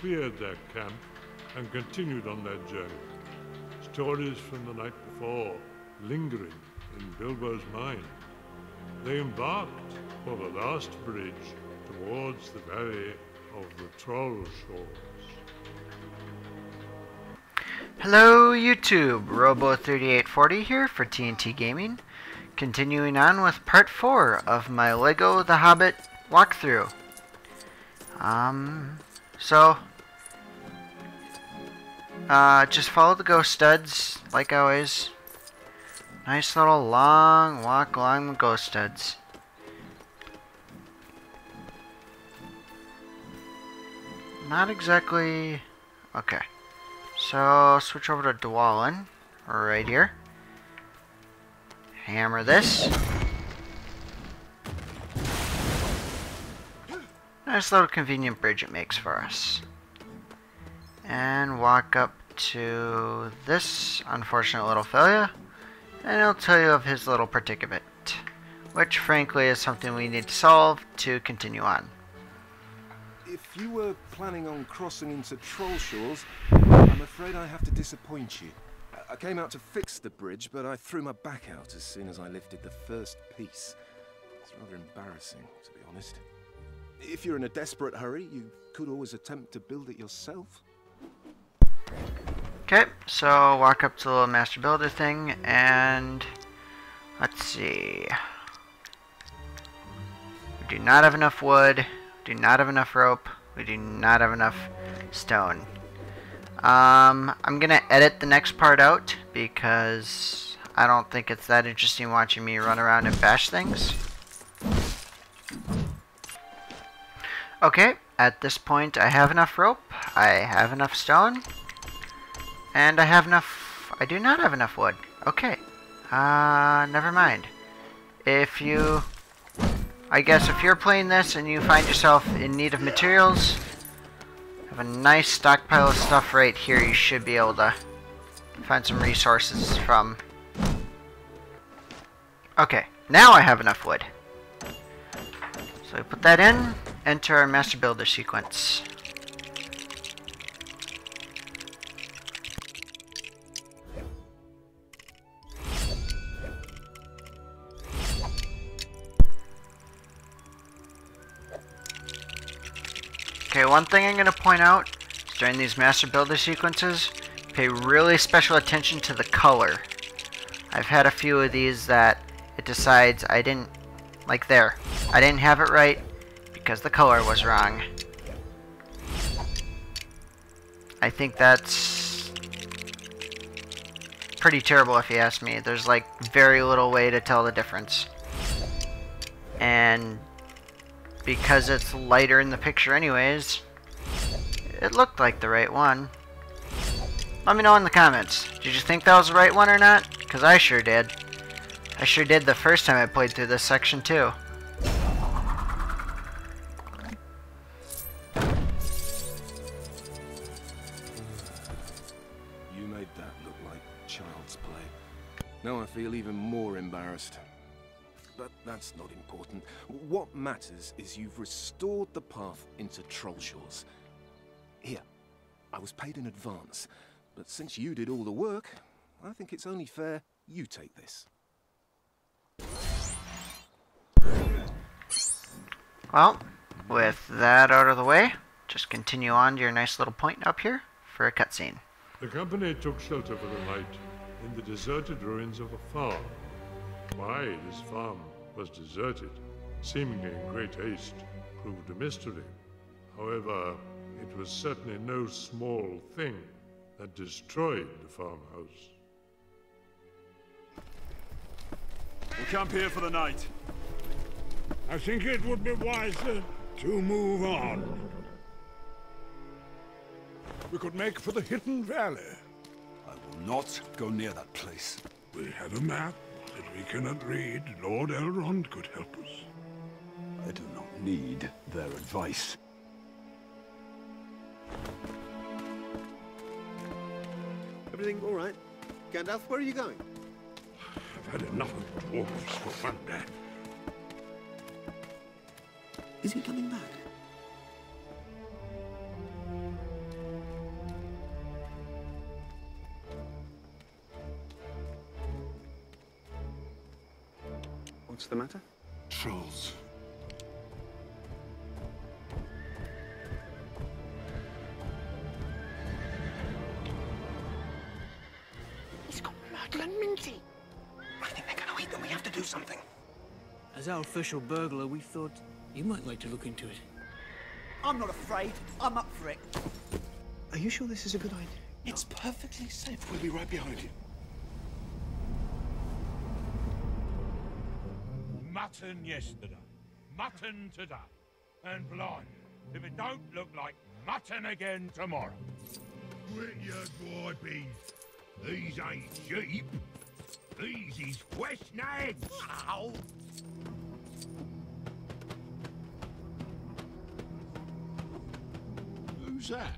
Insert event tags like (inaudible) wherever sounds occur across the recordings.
cleared their camp and continued on their journey. Stories from the night before lingering in Bilbo's mind. They embarked for the last bridge towards the valley of the Troll Shores. Hello YouTube, Robo3840 here for TNT Gaming. Continuing on with part 4 of my LEGO The Hobbit walkthrough. Um, so, uh, just follow the ghost studs, like always. Nice little long walk along the ghost studs. Not exactly... Okay. So, switch over to Dwalin, right here. Hammer this. Nice little convenient bridge it makes for us. And walk up to this unfortunate little failure. And it'll tell you of his little predicament. Which frankly is something we need to solve to continue on. If you were planning on crossing into Trollshaws, I'm afraid I have to disappoint you. I came out to fix the bridge, but I threw my back out as soon as I lifted the first piece. It's rather embarrassing, to be honest. If you're in a desperate hurry, you could always attempt to build it yourself. Okay, so walk up to the little master builder thing and let's see. We do not have enough wood, we do not have enough rope, we do not have enough stone. Um, I'm gonna edit the next part out because I don't think it's that interesting watching me run around and bash things. Okay, at this point I have enough rope, I have enough stone, and I have enough... I do not have enough wood. Okay. Uh, never mind. If you... I guess if you're playing this and you find yourself in need of materials, have a nice stockpile of stuff right here you should be able to find some resources from. Okay, now I have enough wood. So we put that in, enter our master builder sequence. One thing I'm going to point out during these master builder sequences, pay really special attention to the color. I've had a few of these that it decides I didn't, like there, I didn't have it right because the color was wrong. I think that's pretty terrible if you ask me. There's like very little way to tell the difference. And because it's lighter in the picture anyways, it looked like the right one. Let me know in the comments. Did you think that was the right one or not? Because I sure did. I sure did the first time I played through this section too. You made that look like child's play. Now I feel even more embarrassed. But that's not important. What matters is you've restored the path into Trollshaws. Here, I was paid in advance, but since you did all the work, I think it's only fair you take this. Well, with that out of the way, just continue on to your nice little point up here for a cutscene. The company took shelter for the night in the deserted ruins of a farm. Why this farm was deserted, seemingly in great haste, proved a mystery. However, it was certainly no small thing that destroyed the farmhouse. We camp here for the night. I think it would be wiser to move on. We could make for the Hidden Valley. I will not go near that place. We have a map that we cannot read. Lord Elrond could help us. I do not need their advice. Everything all right? Gandalf, where are you going? I've had enough of dwarves for one day. Is he coming back? What's the matter? Trolls. He's got Myrtle and Minty. I think they're gonna eat them. We have to do something. As our official burglar, we thought you might like to look into it. I'm not afraid. I'm up for it. Are you sure this is a good idea? It's perfectly safe. We'll be right behind you. Mutton yesterday, mutton today, and blind if it don't look like mutton again tomorrow. Quit your griping. These ain't sheep. These is West nags. Ow. Who's that?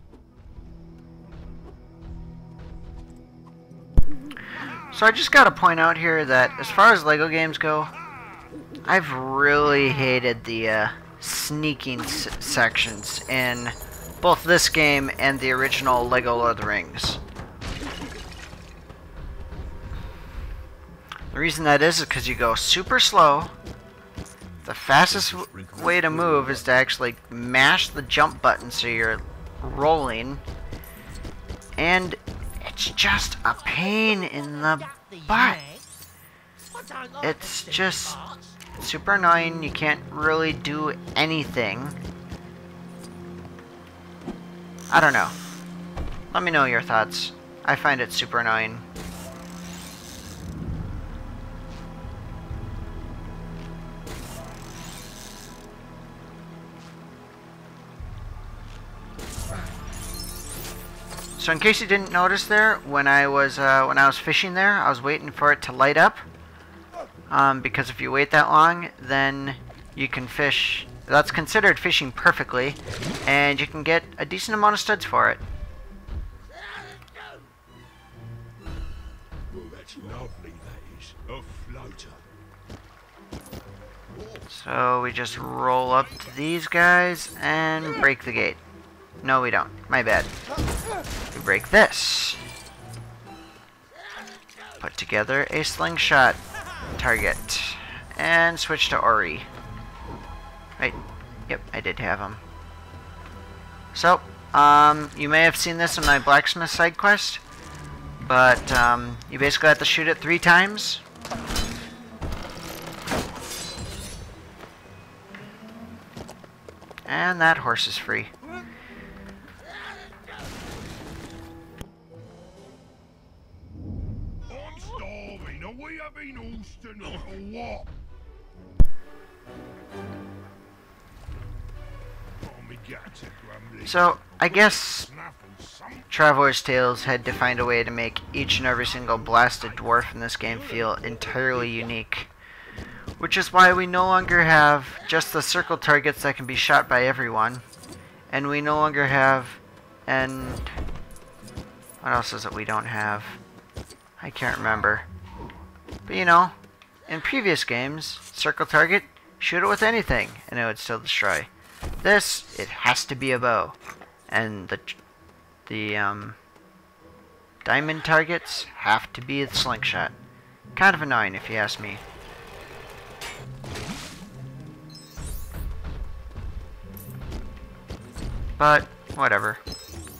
So I just gotta point out here that as far as Lego games go, I've really hated the uh, sneaking sections in both this game and the original Lego Lord of the Rings. The reason that is is because you go super slow. The fastest way to move is to actually mash the jump button so you're rolling. And it's just a pain in the butt. It's just super annoying. You can't really do anything. I don't know. Let me know your thoughts. I find it super annoying. So in case you didn't notice there, when I was uh, when I was fishing there, I was waiting for it to light up. Um, because if you wait that long, then you can fish. That's considered fishing perfectly, and you can get a decent amount of studs for it. Oh, that's lovely, that is. A floater. So we just roll up to these guys and break the gate. No, we don't. My bad. We break this. Put together a slingshot target. And switch to Ori. Wait. Yep, I did have him. So, um, you may have seen this in my blacksmith side quest. But, um, you basically have to shoot it three times. And that horse is free. Starving. Are we having Ulster tonight or what? Me guts are grumbling. So, I guess Traveller's Tales had to find a way to make each and every single blasted dwarf in this game feel entirely unique. Which is why we no longer have just the circle targets that can be shot by everyone. And we no longer have... And... What else is it we don't have? I can't remember. But you know, in previous games, circle target, shoot it with anything, and it would still destroy. This, it has to be a bow. And the the um, diamond targets have to be the slingshot. Kind of annoying if you ask me. But, whatever.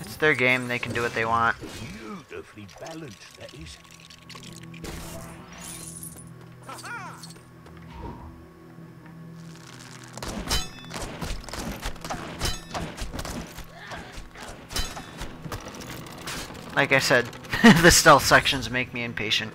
It's their game, they can do what they want. beautifully balanced, that is. Like I said, (laughs) the stealth sections make me impatient.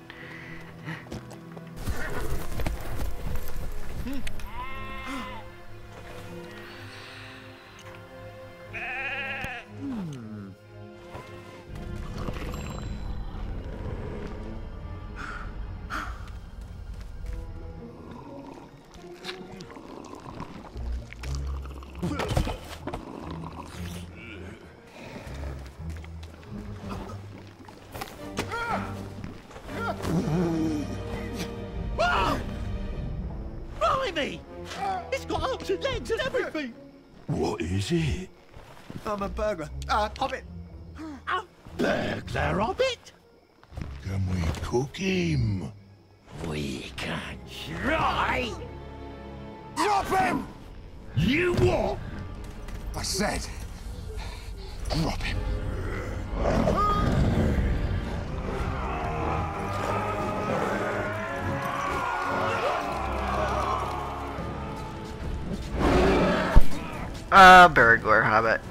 What is it? I'm a burglar. Uh, Hobbit. A burglar hobbit? Can we cook him? We can try. Drop him! You what? I said, drop him. Uh, burglar hobbit.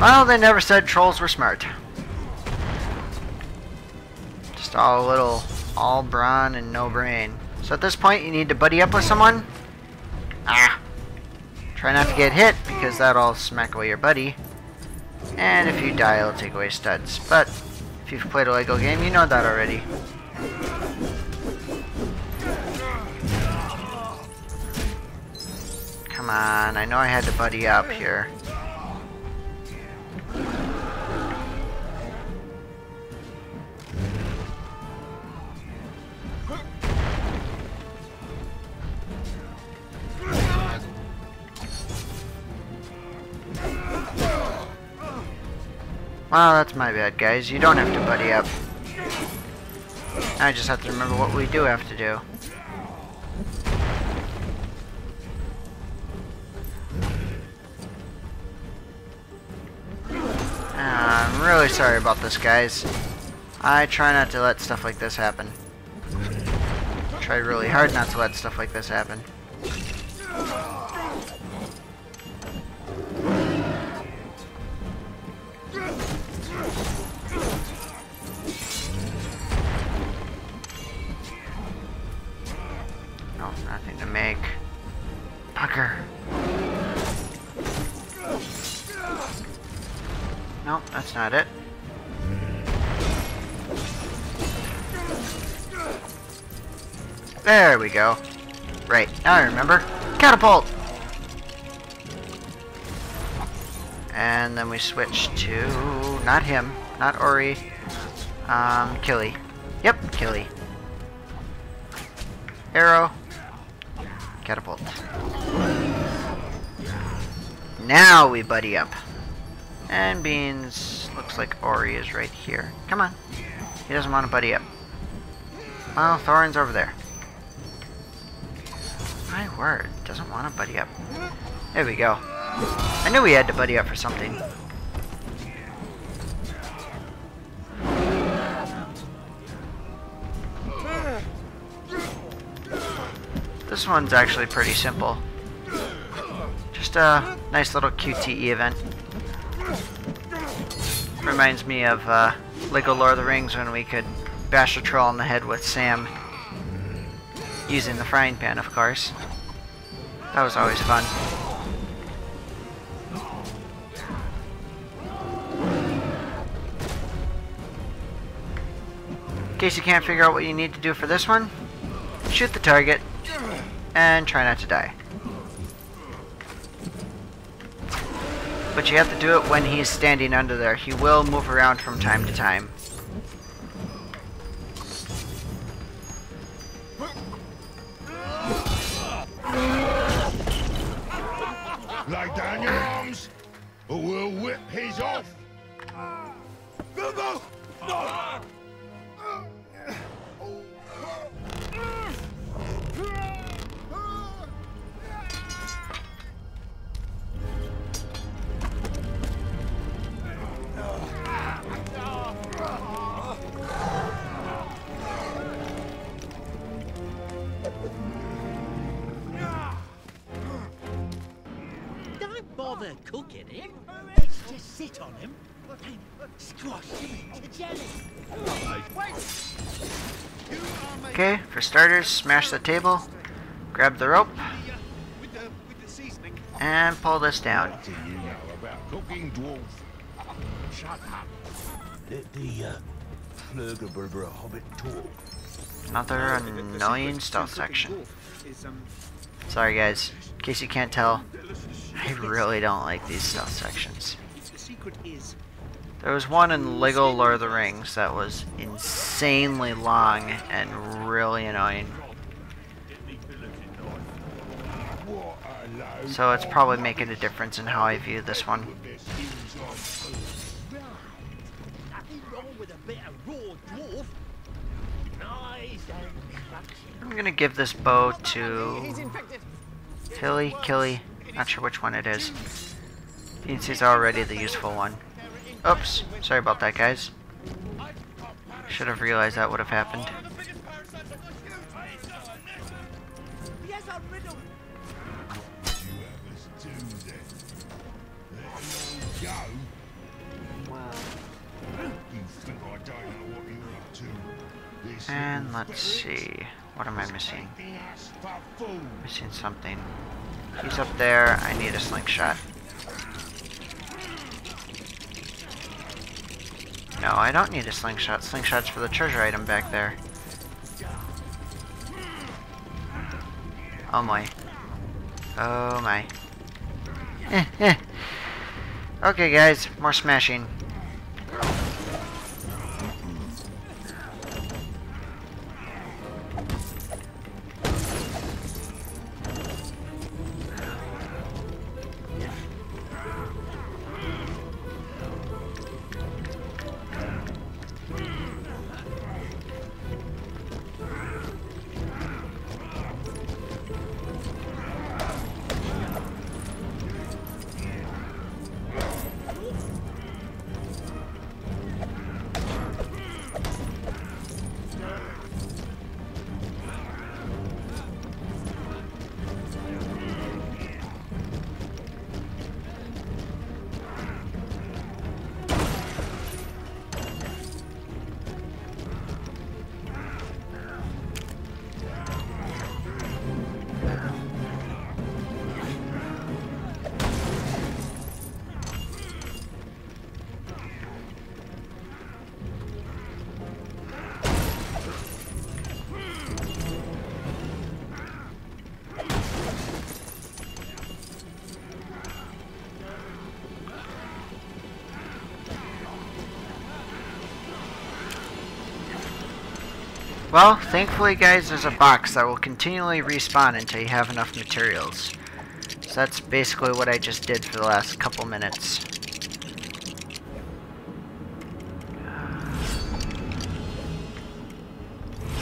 Well, they never said trolls were smart. Just all little, all brawn and no brain. So at this point, you need to buddy up with someone. Ah. Try not to get hit, because that'll smack away your buddy. And if you die, it'll take away studs. But, if you've played a LEGO game, you know that already. Come on, I know I had to buddy up here. Well, that's my bad, guys. You don't have to buddy up. I just have to remember what we do have to do. Really sorry about this, guys. I try not to let stuff like this happen. Try really hard not to let stuff like this happen. That's not it. There we go. Right, now I remember. Catapult! And then we switch to... Not him. Not Ori. Um, Kili. Yep, Kili. Arrow. Catapult. Now we buddy up. And Beans looks like Ori is right here. Come on. He doesn't want to buddy up. Well, Thorin's over there. My word, doesn't want to buddy up. There we go. I knew we had to buddy up for something. This one's actually pretty simple. Just a nice little QTE event. Reminds me of uh, Lego Lord of the Rings when we could bash a troll in the head with Sam. Using the frying pan, of course. That was always fun. In case you can't figure out what you need to do for this one, shoot the target and try not to die. But you have to do it when he's standing under there. He will move around from time to time. Lay down your arms, or we'll whip his off. No, no! No! Cooking him. Let's just sit on him and squash him into jelly. Okay, for starters, smash the table, grab the rope, and pull this down. What do you know about cooking, dwarf? Shut up. Let the uh, Flurgerberber hobbit talk. Another annoying stealth section. Sorry guys, in case you can't tell, I really don't like these stealth sections. There was one in Lego Lord of the Rings that was insanely long and really annoying. So it's probably making a difference in how I view this one. nothing wrong with a bit of raw dwarf. I'm gonna give this bow to Fili, Kili. Not sure which one it is. Beansy's already the useful one. Oops, sorry about that, guys. Should have realized that would have happened. And let's see. What am I missing? Missing something. He's up there. I need a slingshot. No, I don't need a slingshot. Slingshot's for the treasure item back there. Oh my. Oh my. Eh, (laughs) eh. Okay guys, more smashing. Well, thankfully guys, there's a box that will continually respawn until you have enough materials. So that's basically what I just did for the last couple minutes.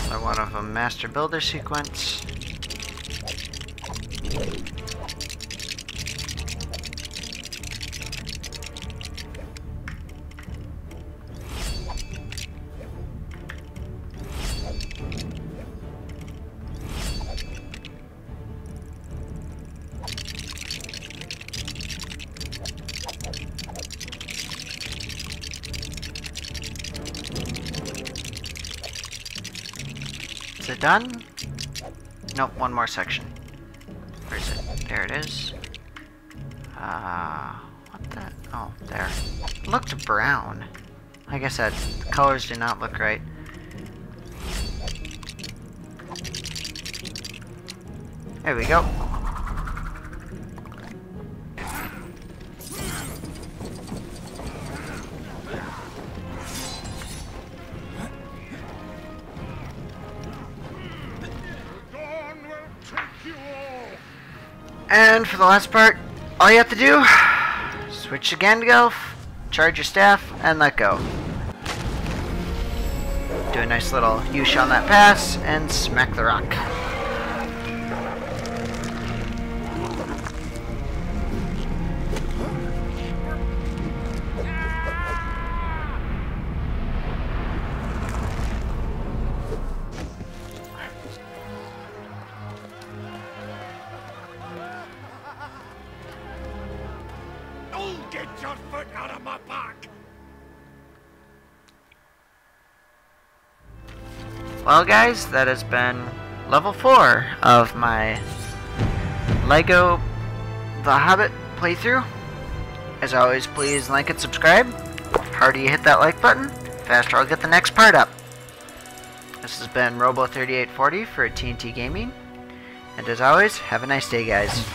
Another one of a master builder sequence. Is it done? Nope, one more section. Where is it? There it is. Uh, what the? Oh, there. It looked brown. Like I said, the colors do not look right. There we go. And for the last part, all you have to do, switch again to Gandalf, charge your staff, and let go. Do a nice little Yush on that pass, and smack the rock. Well guys, that has been level 4 of my LEGO The Hobbit playthrough. As always, please like and subscribe. Harder you hit that like button, faster I'll get the next part up. This has been Robo3840 for TNT Gaming. And as always, have a nice day guys.